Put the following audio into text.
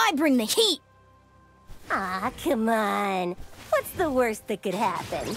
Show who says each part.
Speaker 1: I bring the heat.
Speaker 2: Ah, come on. What's the worst that could happen?